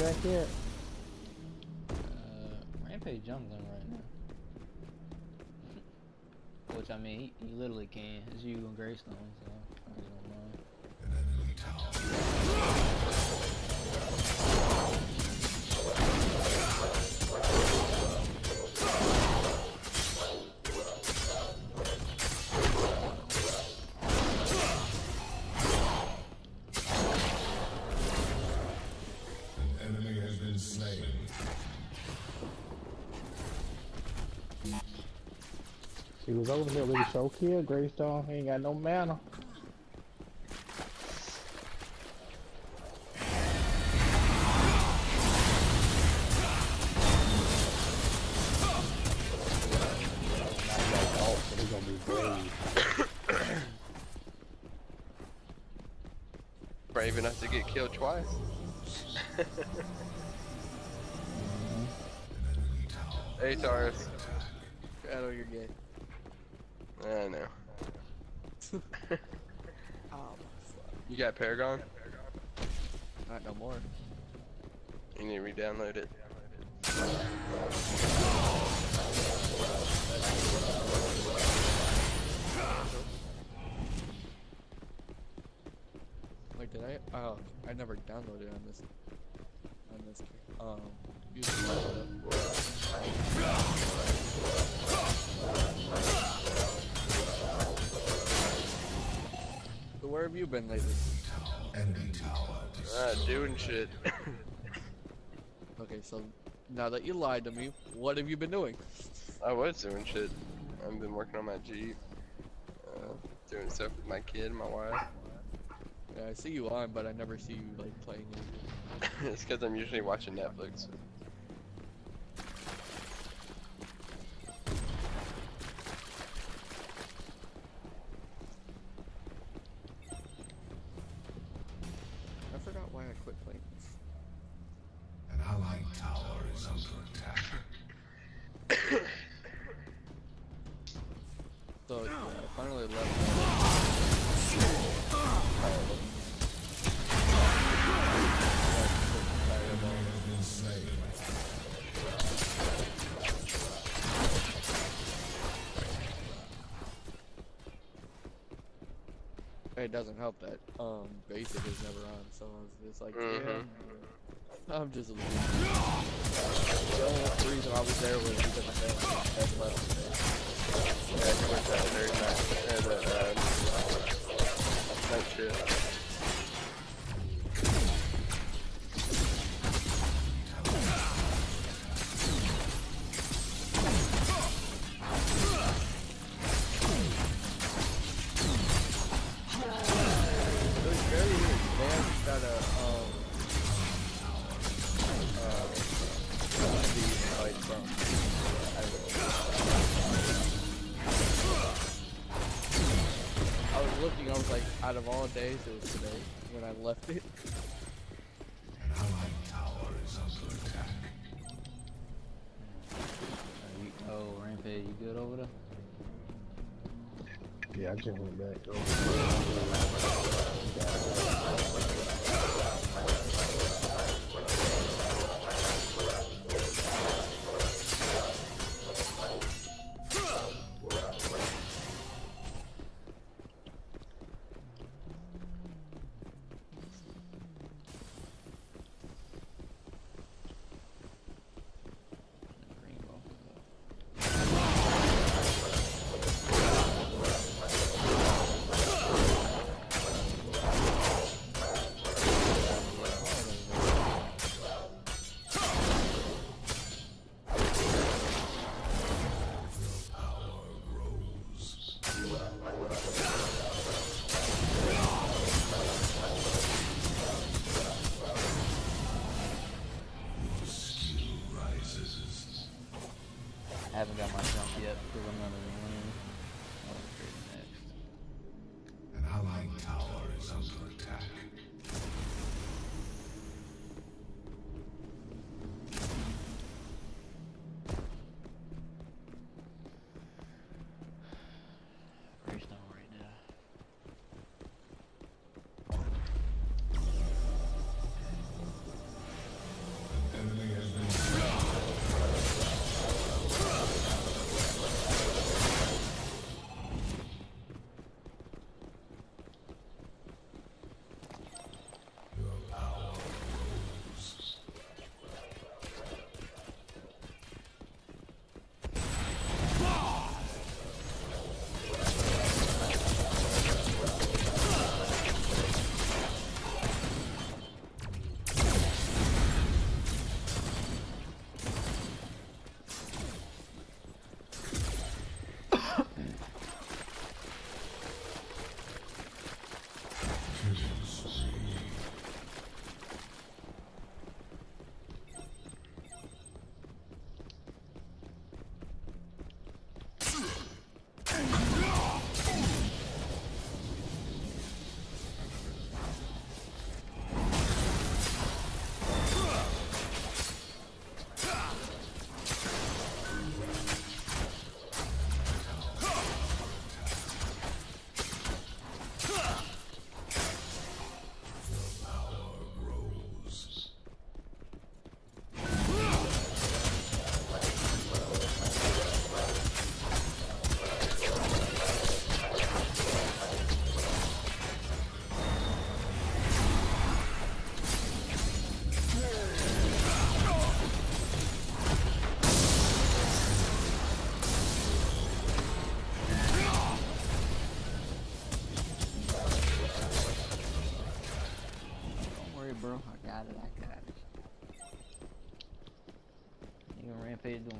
back yet? Uh, Rampage jungling right now. Which I mean, he, he literally can. It's you and Greystone, so I don't mind. Was over there with show Greystone. He ain't got no mana. You need to re-download it. Like, did I? Oh, I never downloaded on this. On this. Um. So where have you been lately? Enemy tower. Ah, doing shit. Okay, so now that you lied to me, what have you been doing? I was doing shit. I've been working on my Jeep. Uh, doing stuff with my kid, my wife. Yeah, I see you on, but I never see you like playing it. it's because I'm usually watching Netflix. Doesn't help that um basic is never on, so I was just like, Mhm. yeah, I'm just leaving. The only reason I was there was because my family had left. Yeah, I went that night. Uh, the, uh, night shift. Know. I was looking, I was like, out of all days, it was today when I left it. An allied tower is under attack. Are you, oh, Rampage, you good over there? Yeah, I just went back.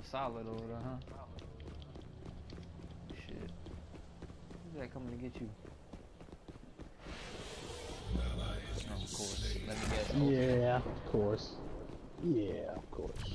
And solid over there, huh? Shit. Who's that coming to get you? Oh, of course. Let me guess. Yeah, of course. Yeah, of course.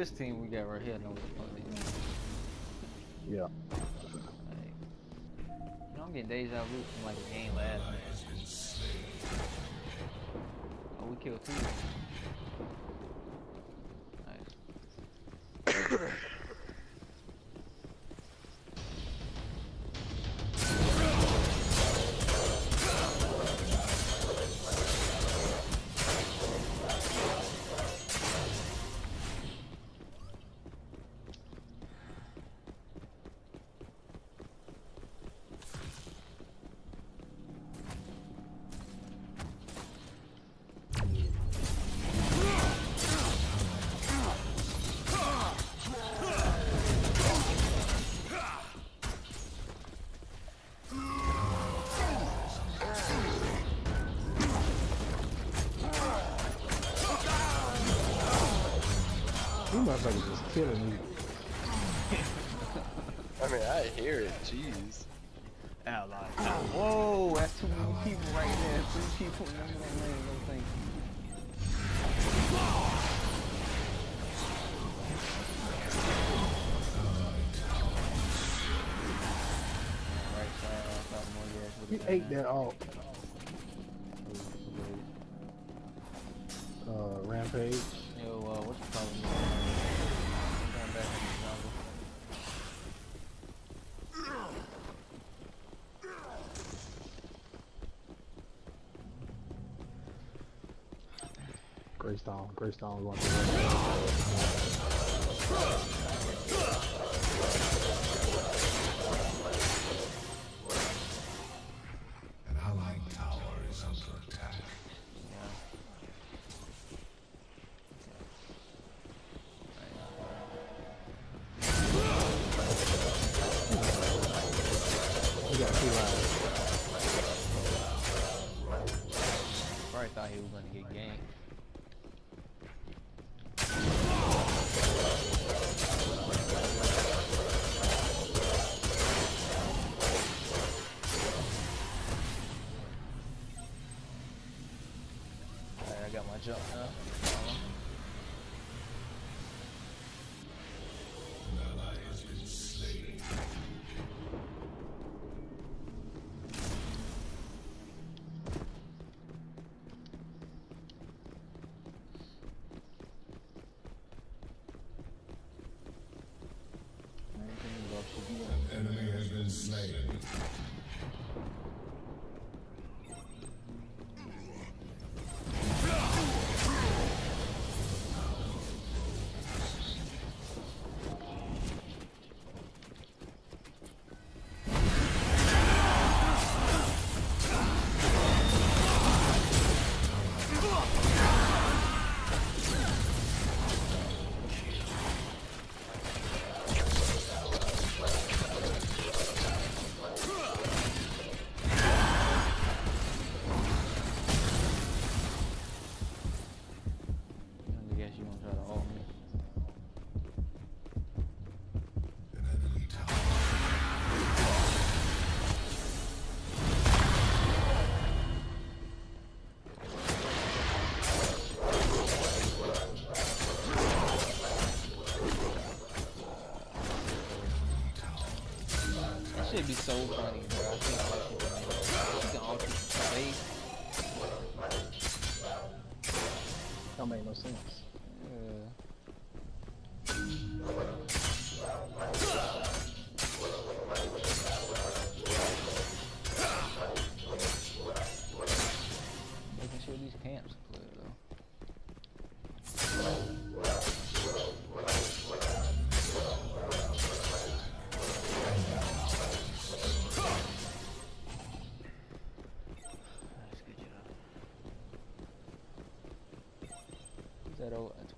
This team we got right here? What the fuck they. Yeah. Like, you know, I'm getting deja vu from like a game last night. Oh, we killed two. Motherfuckers just killing me. I mean, I hear it. Jeez. Ally. Whoa, that's too many people right there. Three people in that lane. No thank you. Right side, I thought more gas You ate that all. Uh, Rampage. Yo, uh, what's the problem? I'm going back in the jungle. Greystone. Greystone going to the Alright,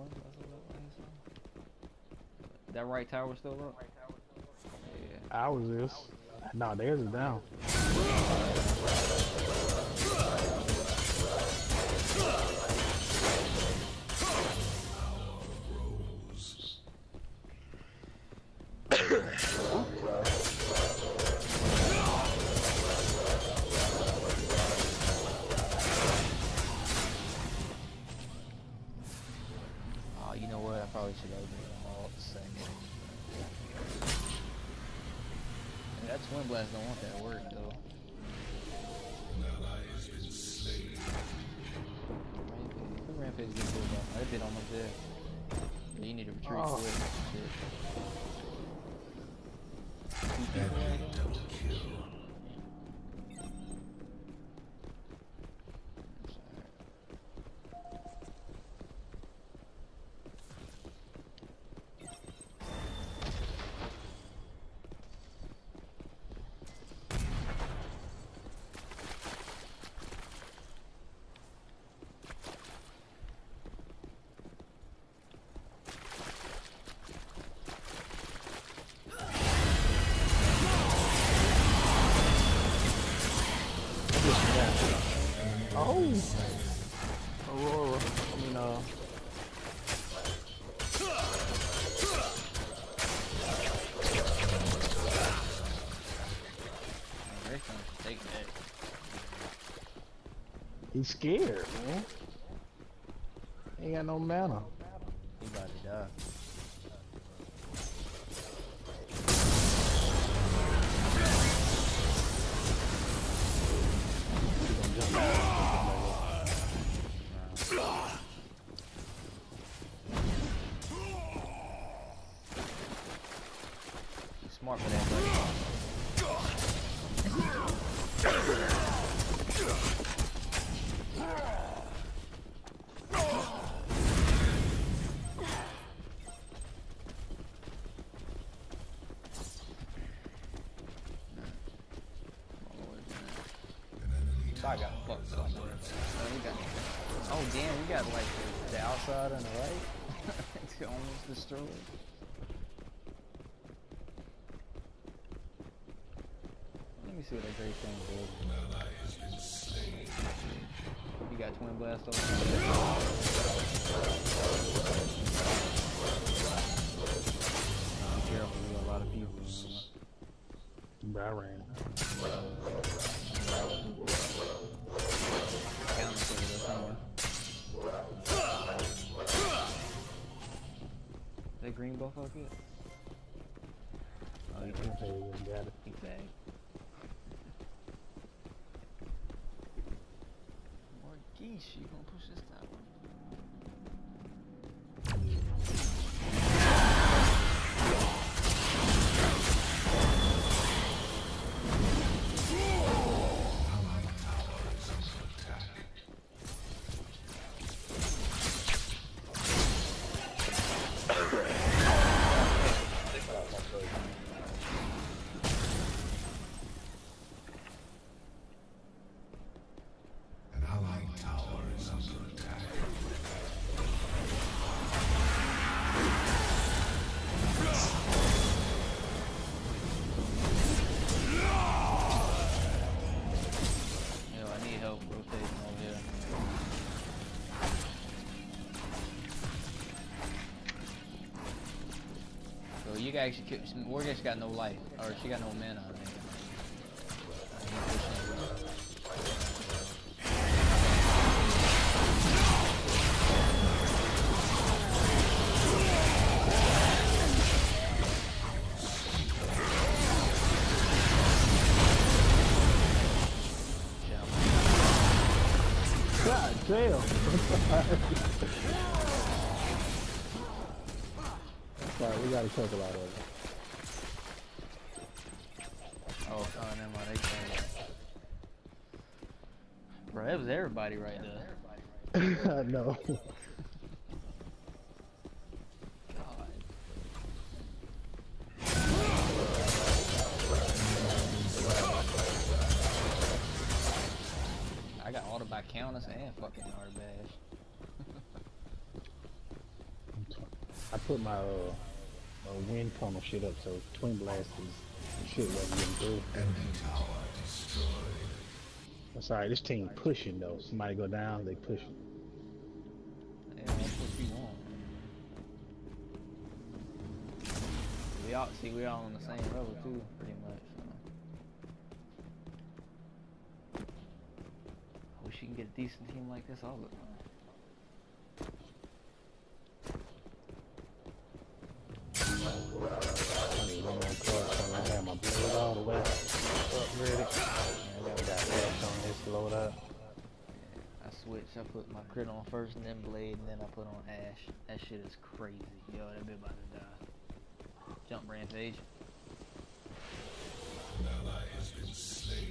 that old 20 plus up like this? That right tower still up? Yeah. Ours is. Nah, theirs is down. To take that. He's scared, man. He ain't got no mana. He about to die. Damn, like the, outside and the right. it's almost destroyed. Let me see what that great thing does. You got twin blast on. Be careful, we got a lot of people. I ran. That green buff up yet? Oh, you can Hey, you got it. He back. More geese, you gonna push this You guys, Morgan's got no life, or she got no mana. I. God damn. Sorry, we got a couple out of everybody right there. no. God. I got auto by counters and fucking yard bash. I put my uh, uh, wind tunnel shit up so twin blast is shit wasn't getting through. Enemy tower destroyed. I'm sorry, this team pushing though. Somebody go down, they pushing. Yeah, that's what you want. We all see we all on the same level too, pretty much. So. I wish you can get a decent team like this all the time. I need one more card so I have my blade all the way up got ash on this load up. I switch. I put my crit on first, and then blade, and then I put on ash. That shit is crazy. Yo, that bit about to die. Jump rampage.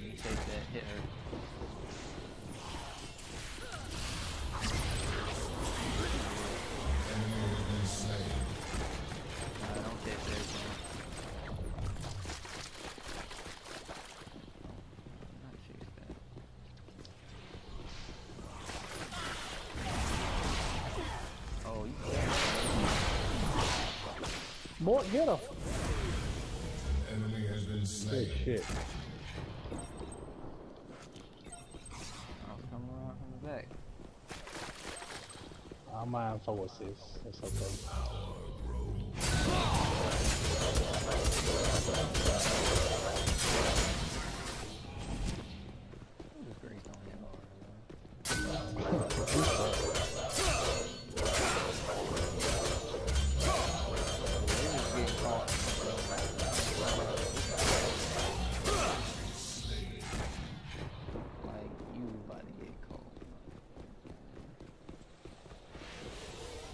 You take that, hit her. Nah, don't catch that thing. Not chase that. Oh, you Boy, get him! Enemy has been Good slain. shit. I'll come around from the back. I'm mine for assist. It's okay.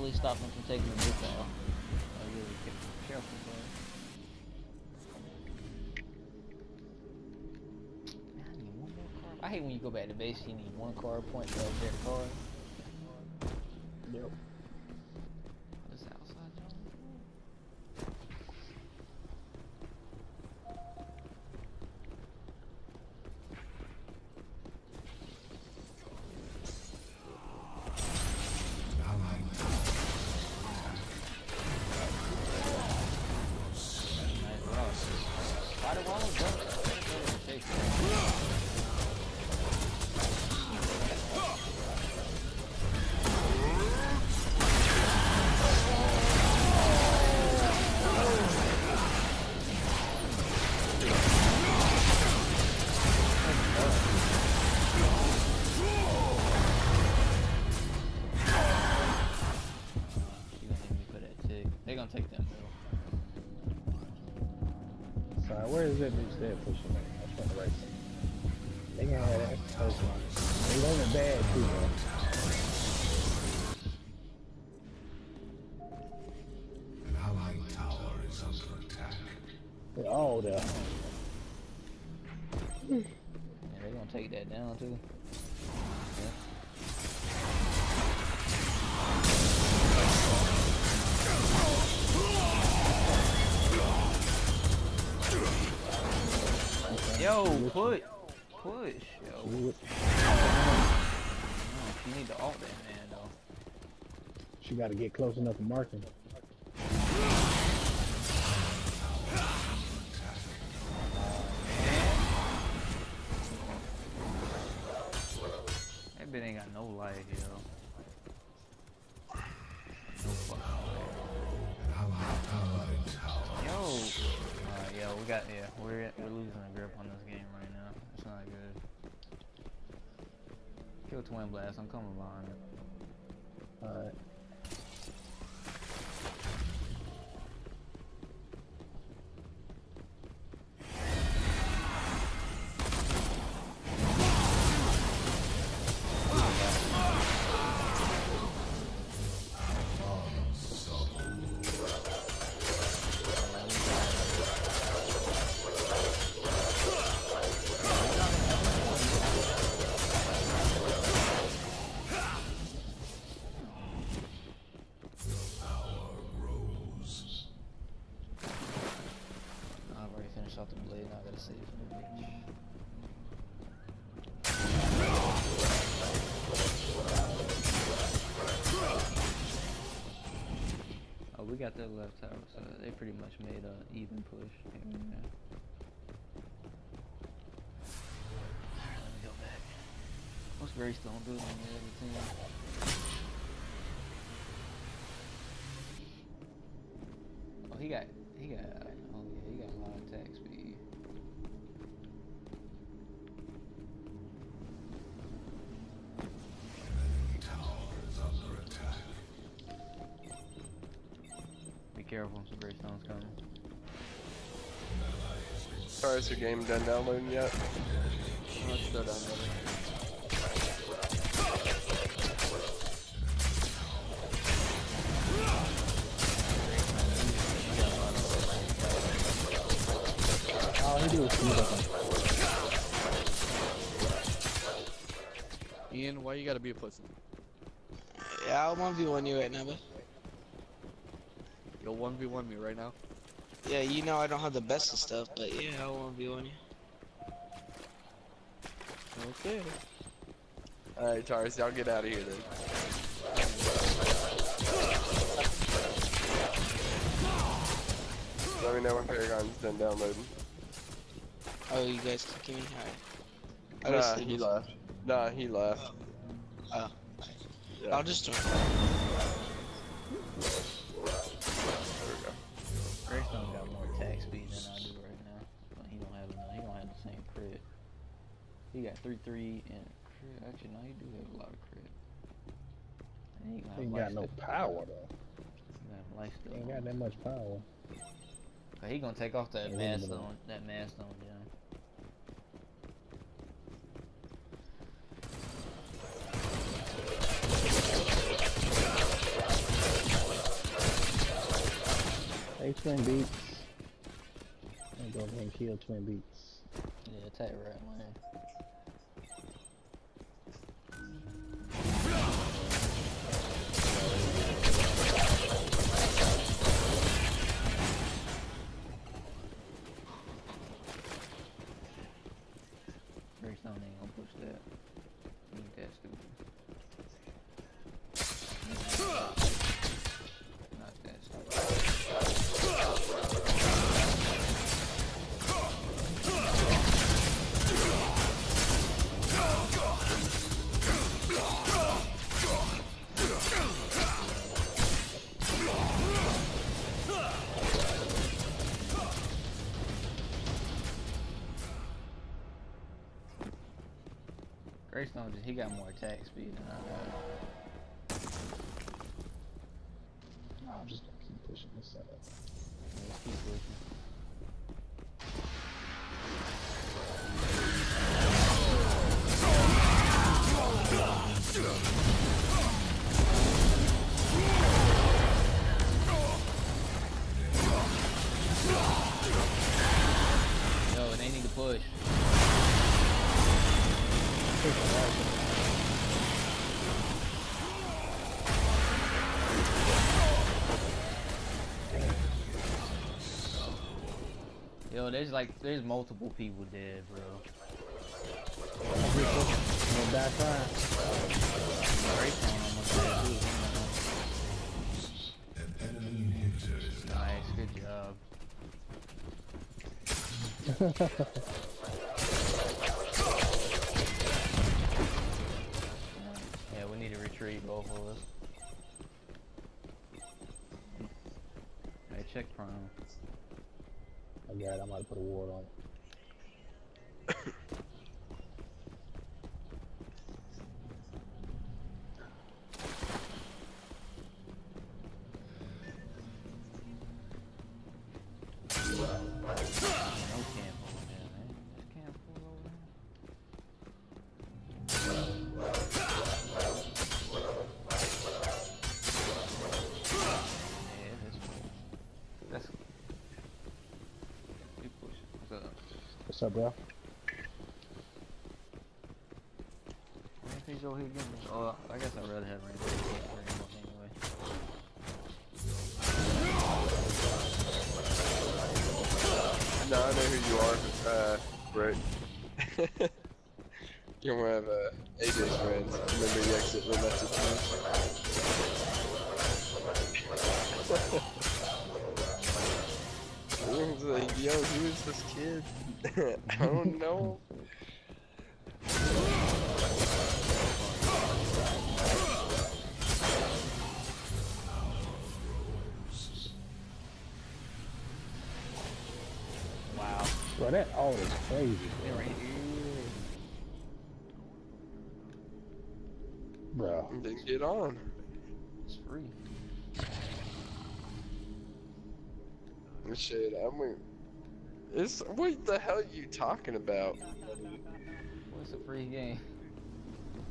Least stop from taking the out. I really careful, I hate when you go back to base, you need one card point to upgrade a card. Where is that bitch there pushing me? That's on the right side. They gonna have that first one. They only bad too, man. An allied tower is under attack. They're all there. Hmm. Yeah, they gonna take that down too. Push. Push. Yo. She, oh, she need to alt that man though. She gotta get close enough to mark him. That bitch ain't got no life, yo. Yo. Alright, yo, we got, yeah, we're, we're losing a grip on this game not good. Kill Twin Blast, I'm coming behind it. Alright. Oh, we got that left tower, so they pretty much made a even push. Here we mm-hmm. go. Alright, let me go back. What's Greystone doing on the other team? Oh, he got, he got, careful, Greystone's coming. Sorry, is your game done downloading yet? Oh, it's still down there. He do is speed up him. Ian, why you gotta be a pussy? Yeah, I'll 1v1 you right now, but You'll 1v1 me right now. yeah, you know I don't have the best of stuff, but yeah, I'll 1v1 you. Okay. Alright, Taurus, y'all get out of here then. Let me know when Paragon's done downloading. Oh, you guys kicking me? Alright. Nah, he left. Nah, he left. Oh. Yeah, I'll just join. He got three three and crit. Actually, no, he do have a lot of crit. He, He ain't got no power though. He got He ain't got that much power. But he gonna take off that mask on that mask on John. Hey, Twin Beats. I'm gonna go ahead and kill Twin Beats. Yeah, attack right lane. Greystone, just he got more attack speed than I got. I'm just gonna keep pushing this side. Yeah, Let's keep pushing. Yo, they need to push. Yo, there's like there's multiple people dead, bro. No inhibitor is. Nice, good job. we need to retreat both of us. Hey, check prime. I got it. I might have put a ward on it. up, bro? Rampage over here getting Oh, I guess I'd rather have Rampage bring anyway. No, I know who you are, uh, Brett. You're one of uh, AJ's friends. Remember you accidentally messaged was like, yo, who is this kid? I don't know. Wow. Bro, that ult is crazy, They're right here. bro. Didn't get on. It's free. Shit, I mean, it's what the hell are you talking about? What's a free game?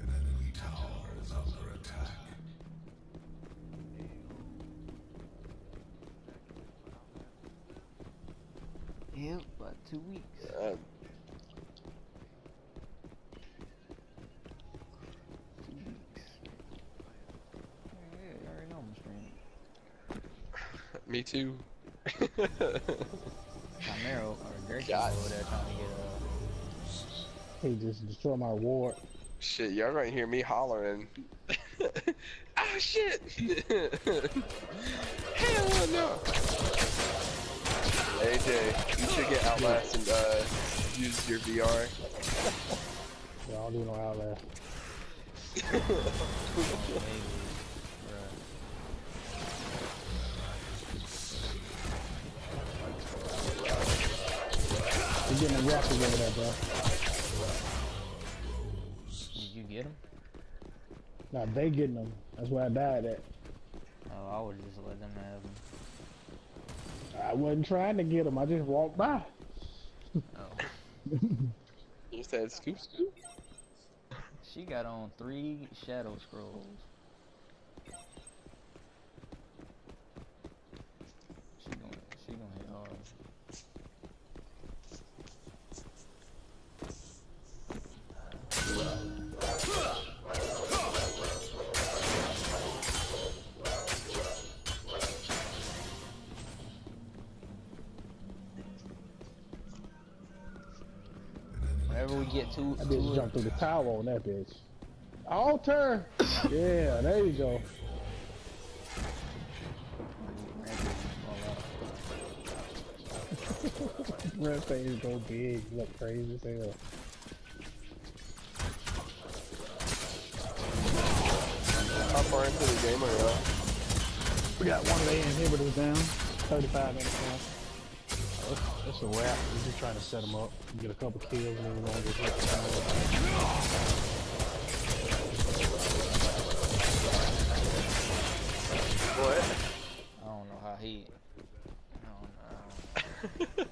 An enemy tower is under attack. Yep, about two weeks. Uh, Two weeks. Yeah, yeah, you already know I'm streaming. Me too. Khaimera or Greg's God. over there trying to get uh He just destroyed my ward. Shit, y'all gonna hear me hollering. oh shit! Hell no! AJ, you should get Outlast and uh, use your VR. Yeah, I don't do no outlast. Maybe, bruh. You're getting the rockets over there, bro. Did you get them? Nah, they getting them. That's where I died at. Oh, I would just let them have them. I wasn't trying to get them. I just walked by. Oh. You said scoop scoop? She got on three shadow scrolls. To, I to just it, jumped through the tower on that bitch. Alter! yeah, there you go. Red face go big, look crazy as hell. How far into the game are you? We got one of the inhibitors down, 35 minutes now. That's, a wrap. We're just trying to set them up, get a couple kills, and then we're gonna get hit. What? I don't know how he. I don't know.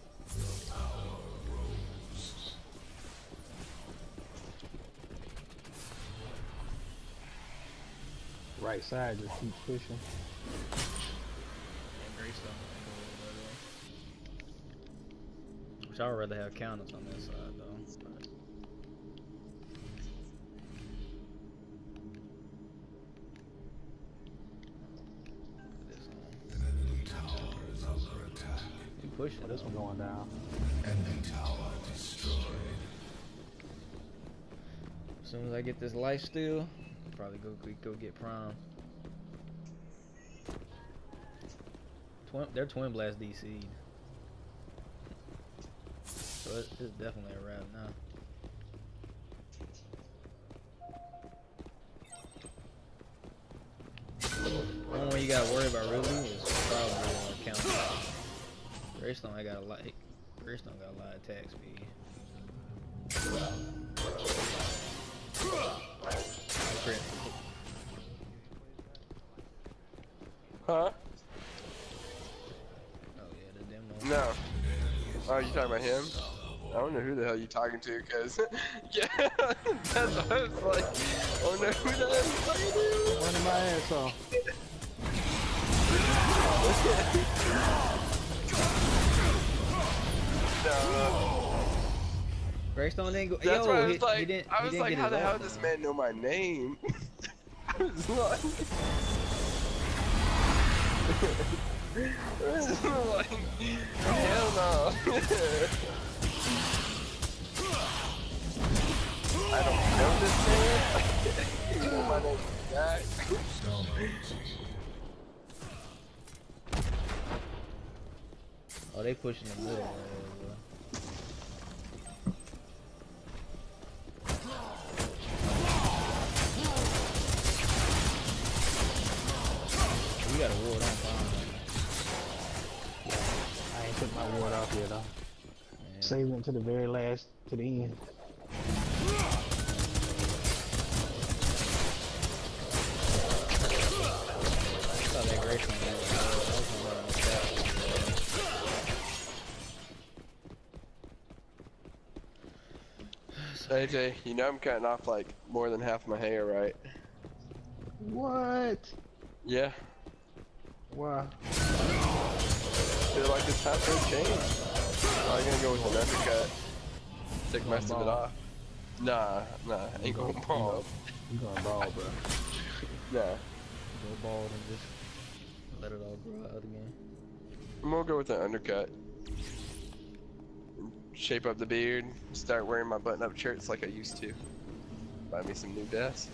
Right side just keep pushing. Which I would rather have counters on this side though. but- This one. An enemy tower is under attack. You push it. This one going down. Enemy tower destroyed. As soon as I get this life steal, probably go go get prime. Twin, they're twin blast DC so it's, definitely a wrap now. The only one you gotta worry about Ruby is probably on counter. Greystone I got a lot Greystone got a lot of attack speed. Huh? Oh yeah, the demo. No. Oh, you talking about him? I don't know who the hell you're talking to, cause yeah, that's what I was like. I don't know who the hell you talking to. Running my ass off. No. Greystone didn't go. That's Yo, why I he, like, he didn't. I was like, how the hell does this man know my name? I was like, I was like, hell no. I don't know this man. my name is Jack. Oh, they pushing the middle. Right, bro. You got a ward on fine. I ain't put my ward off yet, though. Man. Saving it to the very last, to the end. AJ, you know I'm cutting off like more than half my hair, right? What? Yeah. Why? feel like it's time for a change. I'm gonna go with an undercut. Take most of it off. Nah, nah, ain't going bald. You going bald, bro. Nah. Go bald and just let it all grow out again. I'm gonna go with an undercut. Shape up the beard, start wearing my button up shirts like I used to. Buy me some new vests.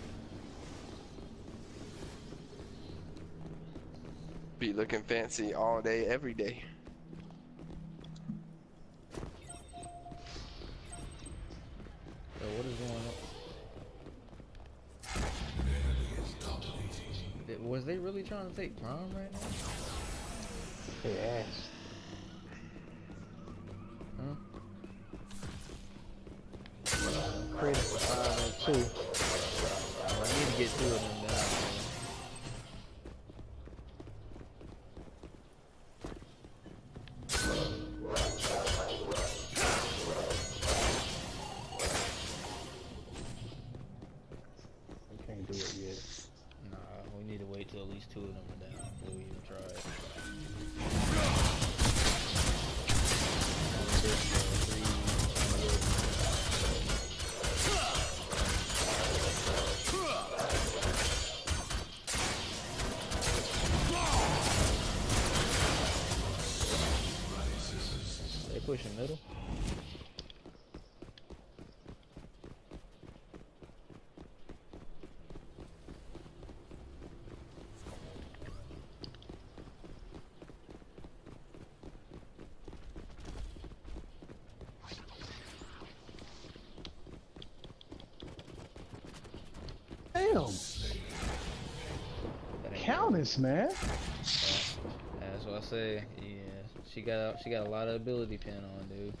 Be looking fancy all day, every day. Yo, what is going on? Was they really trying to take Prime right now? Hey, Credit for five and two. Well, I need to get two of them down. We can't do it yet. Nah, we need to wait till at least two of them are down before we even try it. This, man. That's what I say. Yeah, she got she got a lot of ability pin on, dude.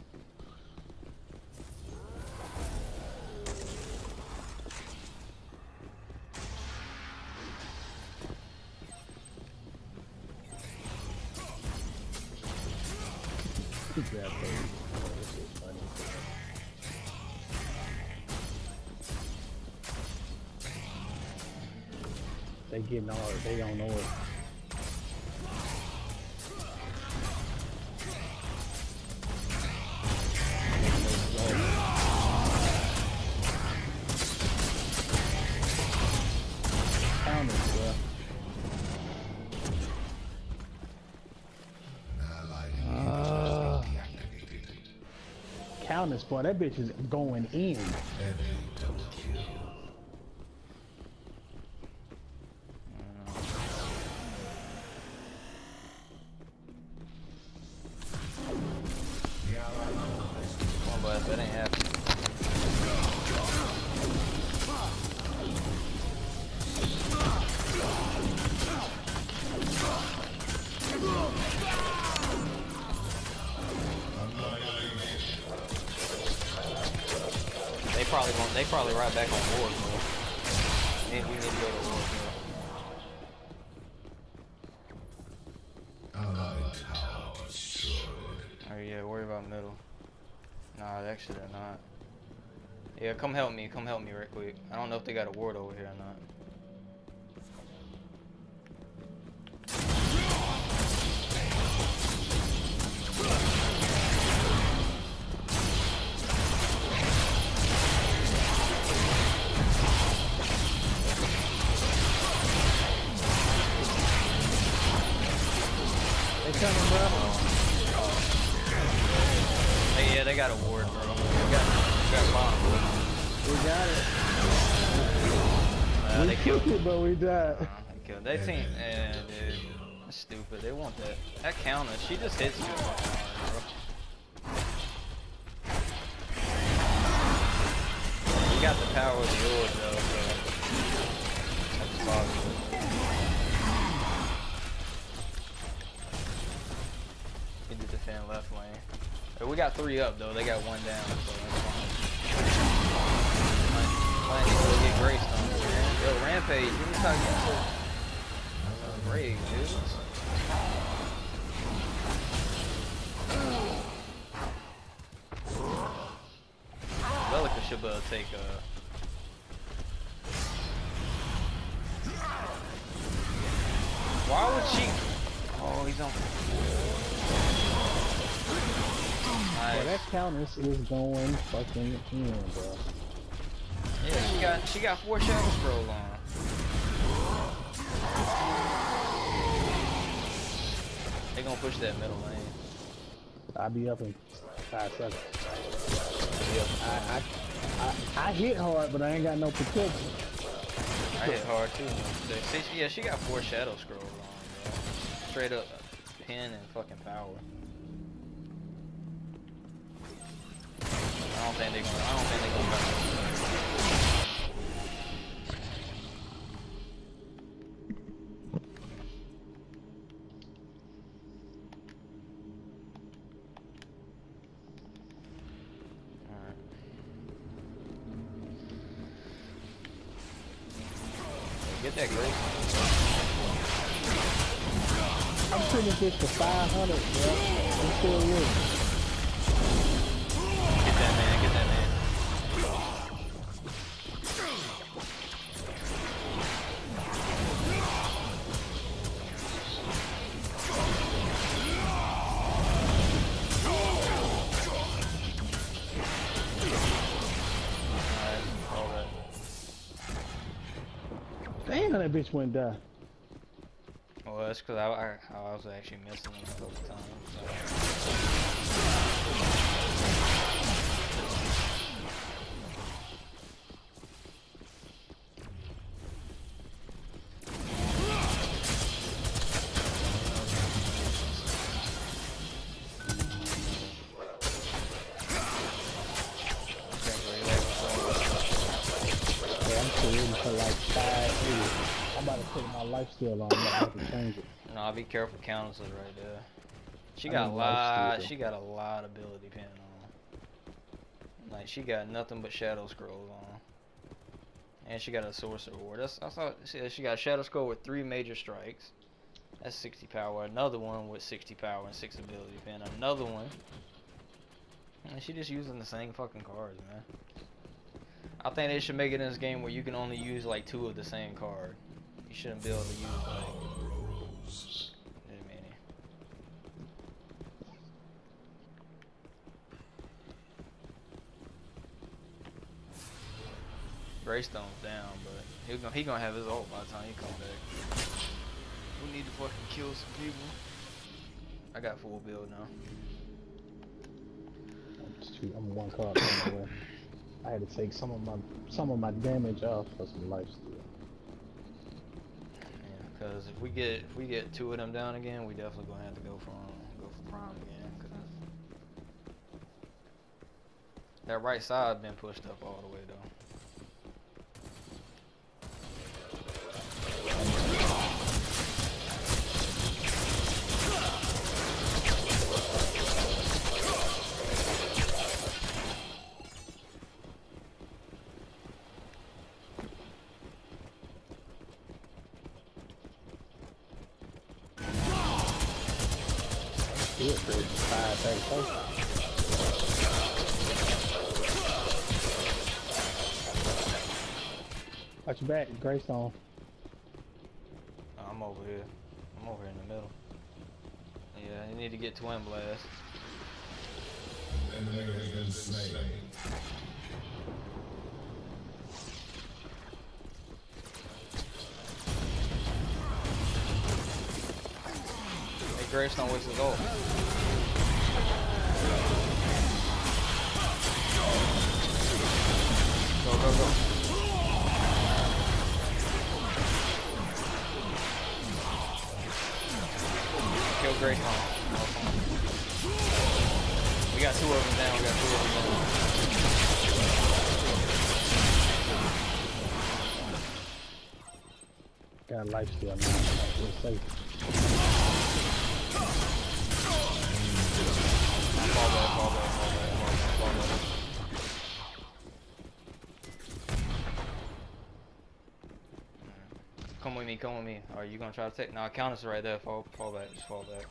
They don't know it. Countess, bro. Uh, Countess, boy. That bitch is going in. Probably right back on board, we need to go to. Oh yeah, worry about middle. Nah, actually they're not. Yeah, come help me. Come help me real quick. I don't know if they got a ward over here or not. Died. Uh, they team, yeah, dude. That's stupid. They want that. That counter, she just hits you fucking hard. You got the power of the orb, though, so that's. We did defend left lane. We got three up though. They got one down, so Rampage, you need to start getting so so dude. Belica should be able to take uh Why would she? Oh, he's on. Well, Nice. that countess is going fucking in, bro. Yeah, she got she got four shadow scrolls on. They gonna push that middle lane. I'll be up in five seconds. I, I, I, I hit hard, but I ain't got no protection. I hit hard too. See, she- yeah, she got four shadow scrolls on, bro. Straight up pin and fucking power. I don't think they gonna. I don't think they gonna. This for 500, bro. I'm still with Get that man, get that man. Alright, all that. Damn, that bitch went down. Well, that's because I, I, I was actually missing him a couple times. Yeah, on. I'm to change it. Be careful, Countess is right there. She I got a lot. She got a lot of ability pin on. Like she got nothing but shadow scrolls on, and she got a sorcerer ward. That's I thought she, she got a shadow scroll with three major strikes. That's 60 power. Another one with 60 power and six ability pin. Another one. And she just using the same fucking cards, man. I think they should make it in this game where you can only use like two of the same card. You shouldn't be able to use like. Greystone's down, but he gonna he gonna have his ult by the time he come back. We need to fucking kill some people. I got full build now. I'm, too, one card. I had to take some of my some of my damage off for some life steal. Yeah, because if we get if we get two of them down again, we definitely gonna have to go for go for prime again. Cause that right side been pushed up all the way though. Five thirty four. Watch your back, Greystone. I'm over here. I'm over here in the middle. Yeah, you need to get Twin Blast. Enemy has been slain. Hey, Grace, don't waste his back. Come with me, come with me. Are you gonna try to take? No, Countess right there. Fall, fall back, just fall back.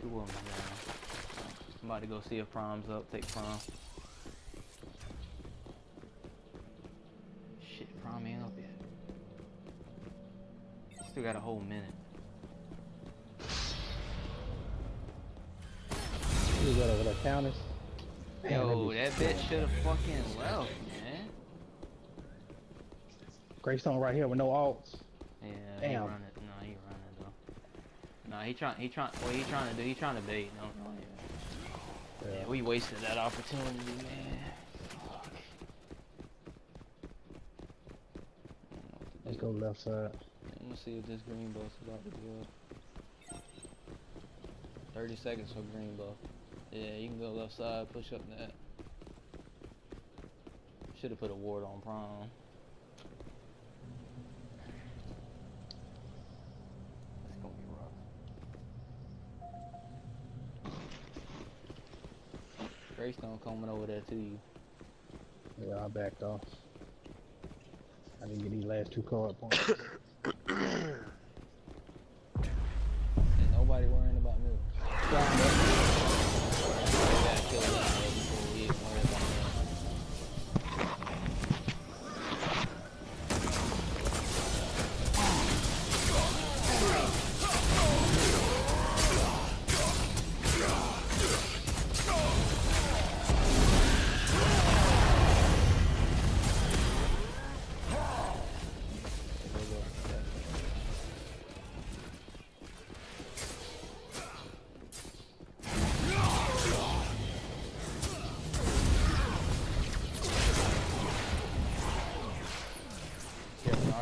Them. I'm about to go see if Prime's up. Take Prime. Still got a whole minute. You got over the counters. Yo, that bitch should have fucking left, man. Greystone right here with no alts. Yeah, he Damn. running. No, he running though. No, he trying. He trying. What he trying to do? He trying to bait. No, no, yeah. Yeah. Yeah, we wasted that opportunity, man. Fuck. Let's go left side. I'm gonna see if this green buff's about to be up. 30 seconds for green buff. Yeah, you can go left side, push up that. Should have put a ward on Prime. That's gonna be rough. Greystone coming over there to you. Yeah, I backed off. I didn't get these last two card points.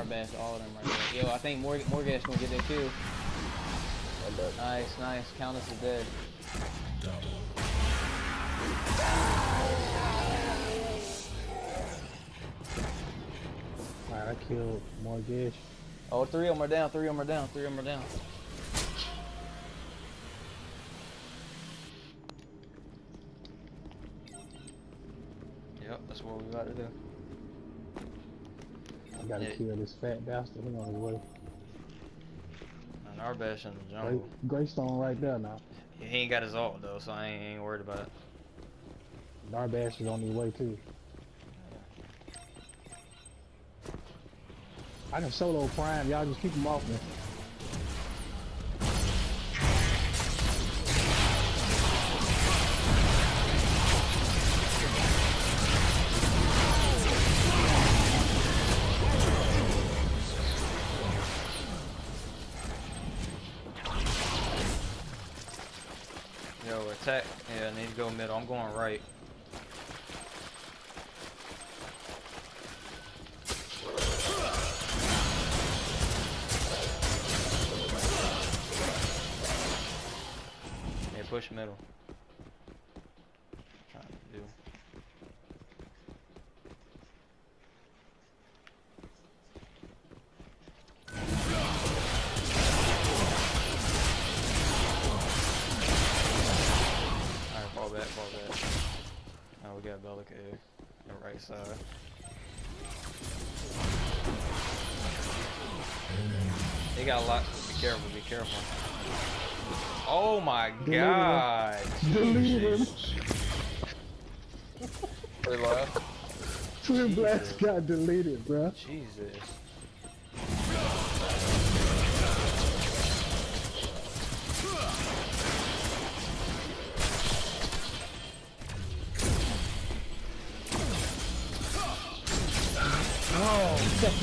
Yeah, our bash, all of them right there. Yo, I think Morg Morigesh gonna get that kill. Nice, nice. Countess as dead. Alright, I killed Morigesh. Oh, three of them are down. Three of them are down. Three of them are down. Yep, that's what we about to do. I gotta Yeah. kill this fat bastard. He on his way. And our bash in the jungle. Greystone right there now. He ain't got his ult though, so I ain't, ain't worried about it. Narbash is on his way too. I can solo prime. Y'all just keep him off me. The right side. They got a lot. Be careful. Be careful. Oh my Deleted god. Deleted him. They left. Twin Blast got deleted, bruh. Jesus.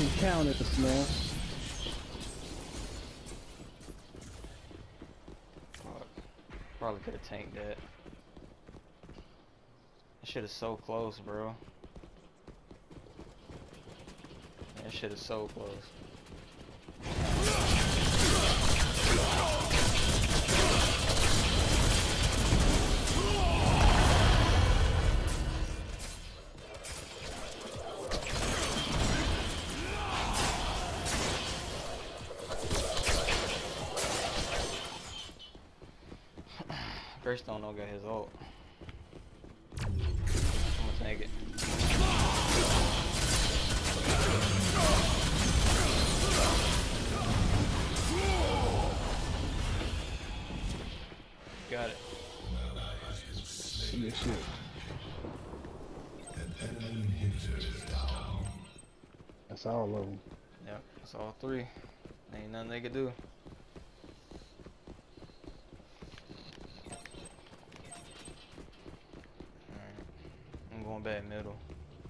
Oh, fucking Countess, man. Fuck. Probably could have tanked that. That shit is so close, bro. That shit is so close. Greystone don't know got his ult. I'm gonna take it. Got it. Shit. That's all of them. Yep, that's all three. Ain't nothing they could do. Going back middle.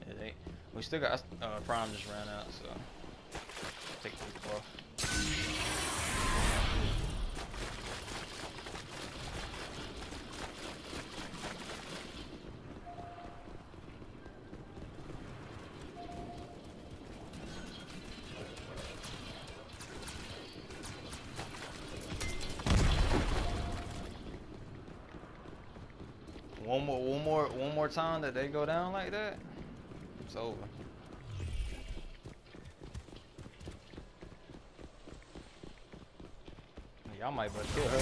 Yeah, they, we still got, uh, Prime just ran out, so. Take this off. Time that they go down like that, it's over. Y'all might but kill her.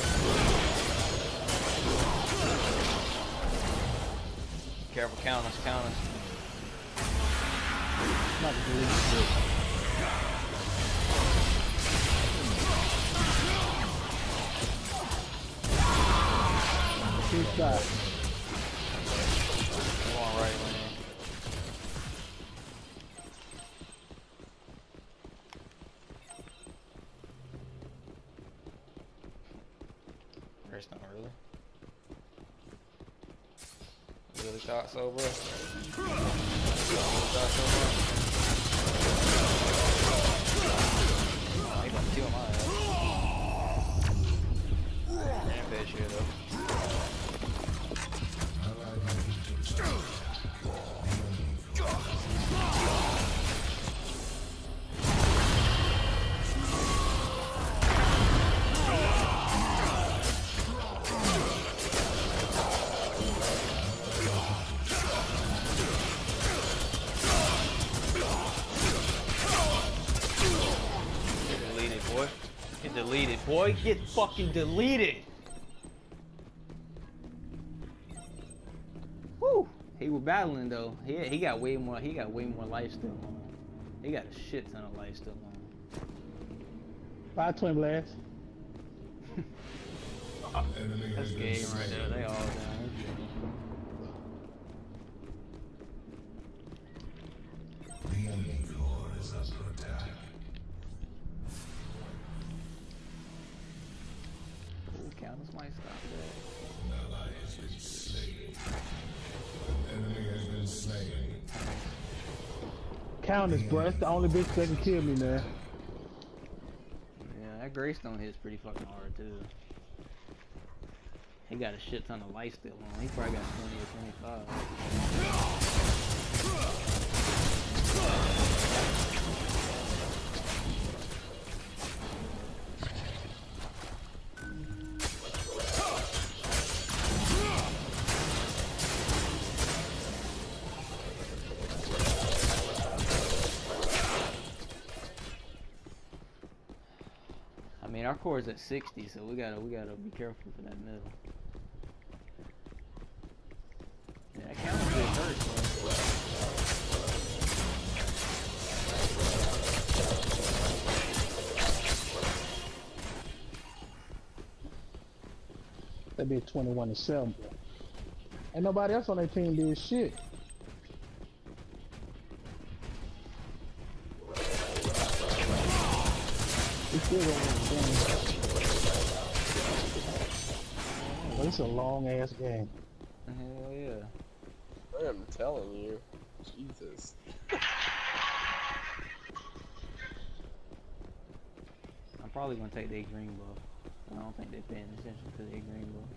Careful, Countess, count. Not the. Two shots. Really deleted, boy. Get fucking deleted. Woo! He was battling though. He he got way more. He got way more life steal on. He got a shit ton of life steal on. him. Five twin blast. That's game right there. They all down. The enemy core is under attack. Ooh, Countess might stop that. An ally has been slain. An enemy has been slain. Countess, bro. That's the only bitch that can kill me, man. Yeah, that Greystone hit's pretty fucking hard too. He got a shit ton of life steal on. He probably got 20 or 25. mean, our core is at 60, so we gotta we gotta be careful for that middle. That'd be 21 to 7. Ain't nobody else on that team did shit. We still gonna win the game. But it's a long ass game. Hell yeah. I am telling you. Jesus. I'm probably gonna take their green buff. I don't think they're paying attention to their green buff.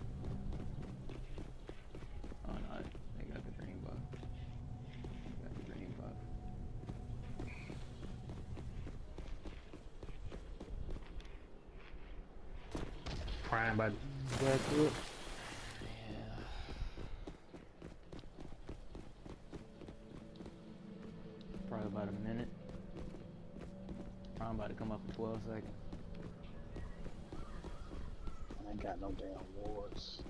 Oh no, they got the green buff. They got the green buff. Crying by back up. Yeah. Probably about a minute. I'm about to come up in 12 seconds. I ain't got no damn wards.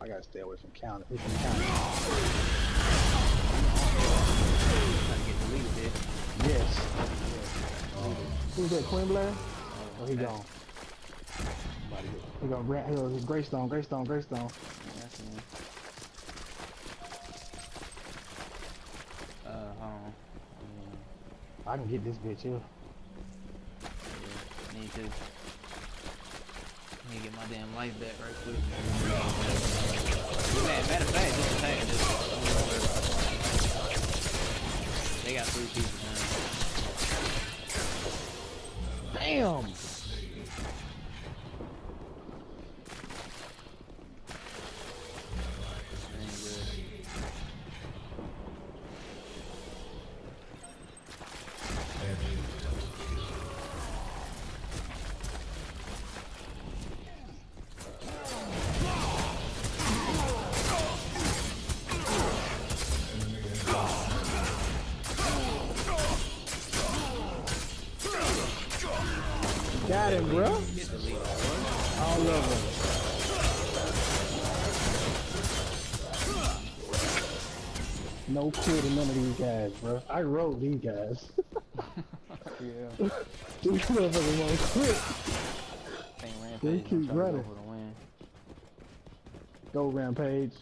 I gotta stay away from counter. We can counter. Trying to get deleted, bitch. Yes. Who's that? Queen Blair? Oh, he gone. He grant. He goes Greystone, Greystone, Greystone. That's the. Uh, hold on. I can get this bitch here. yeah, need to. Need to get my damn life back right quick. Man, matter of fact, just attack this. Don't even worry about it. They got three people now. Damn. Got him, bro. Get the lead. All of them. No kill to none of these guys, bro. I wrote these guys. Yeah. These motherfuckers won't quit. Think Rampage They keep try to go running. the. Go rampage.